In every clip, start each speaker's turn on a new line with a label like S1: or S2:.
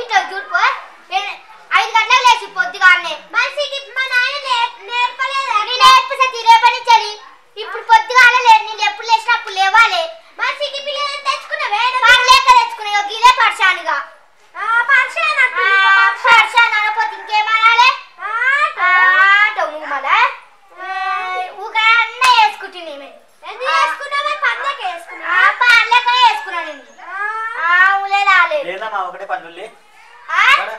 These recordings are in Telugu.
S1: సర్కిట్లో చూడుకో ఐదు
S2: గంటలకు లేచి పొద్దుగానే మనిషికి
S1: మా నాయన నేర్పలేదు నేను
S2: నేర్పిస్తే తిరేపని చలి ఇప్పుడు పొద్దుగాల లేదు
S1: నేను ఎప్పుడు లేచినా లేవాలి.
S2: మనిషికి పిల్లలు తెచ్చుకున్న వేడ లేక తెచ్చుకునే గిలే పర్షానుగా పర్షాన్
S1: అనపోతే ఇంకేమనాలి? మళ్ళా ఊగా అన్న ఒకటే పండ్లు
S2: నేను.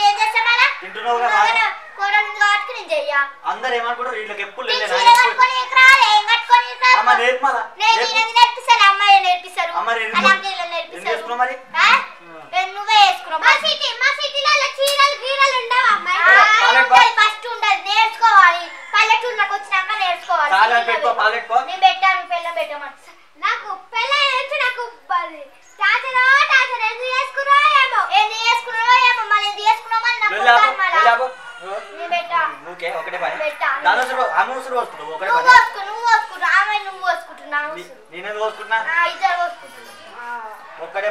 S2: ఏం చేస్తా? మళ్ళా?
S1: తింటున్నావు కదా బాగా.
S2: కూర ఉంది కాబట్టి నేను చెయ్యా.
S1: అందరు ఏమనుకుంటారు? వీళ్ళకి ఎప్పుడు
S2: నేను
S1: వెళ్ళే
S2: చీర కట్టుకొని ఇక్కడ రాలే, ఏం కట్టుకొని ఇక్కడ
S1: అమ్మ
S2: రాకు.
S1: నేర్పు మళ్ళా.
S2: నేను
S1: నేర్పు.
S2: మా సిటీ మా చీరలు గీరలు ఉండవు అమ్మాయి. ఫస్ట్ ఉండదు నేర్చుకోవాలి. పల్లెటూరులోకి వచ్చినాక నేర్చుకోవాలి.
S1: చాలా పెట్టుకో పాలెట్టుకో
S2: నేను పెట్టాను పెళ్ళం పెట్టమని. నాకు పెళ్ళ నుంచి నాకు టాచరో టాచర్ ఎందుకు చేసుకున్నా ఏమో. ఎందుకు చేసుకున్నావో ఏమో. మళ్ళీ ఎందుకు చేసుకున్నామో అని నాకు
S1: వెళ్ళాబో
S2: వద్దు మళ్ళా.
S1: వెళ్ళాబో
S2: నేను పెట్టా.
S1: ఓకే ఒకటే పని.
S2: పెట్టా.
S1: వస్తుంది ఒకటే
S2: నువ్వు నువ్వు నువ్వు ఇద్దరు
S1: మా
S2: ఒక్కటే